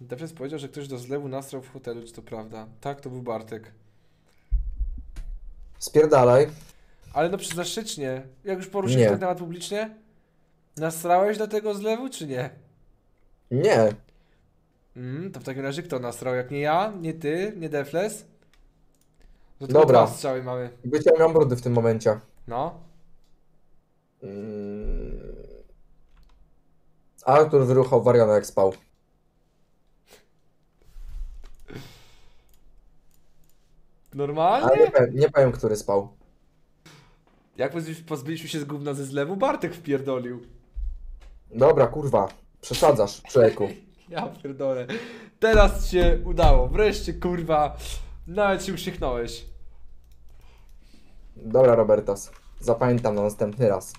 Defes powiedział, że ktoś do zlewu nastrał w hotelu, czy to prawda? Tak, to był Bartek. Spierdalaj. Ale no przyzaszczycznie, jak już poruszyć Nie. ten temat publicznie? Nastrałeś do tego zlewu, czy nie? Nie. Mm, to w takim razie kto nastrał? Jak nie ja, nie ty, nie Defles? To tylko Dobra. dwa strzały mamy. Wyciągam brudy w tym momencie. No. Mm. Artur wyruchał Wariana jak spał. Normalnie? Ale nie powiem, nie powiem, który spał. Jak pozbyliśmy- pozbyliśmy się z gówna ze zlewu? Bartek wpierdolił. Dobra, kurwa. Przesadzasz, człowieku. Ja pierdolę. Teraz się udało. Wreszcie, kurwa. Nawet się uśmiechnąłeś. Dobra, Robertas. Zapamiętam na następny raz.